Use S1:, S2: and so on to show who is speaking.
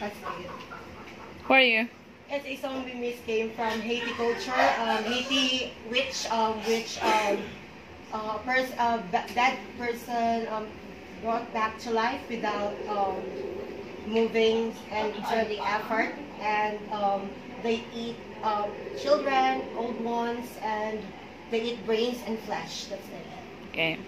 S1: That's it.
S2: Who are you?
S1: It's a song we miss came from Haiti culture. Um, Haiti, which um, which um, uh, pers- uh, that person um, brought back to life without um, moving and exerting effort, and um, they eat um, children, old ones, and they eat brains and flesh. That's it.
S2: Okay.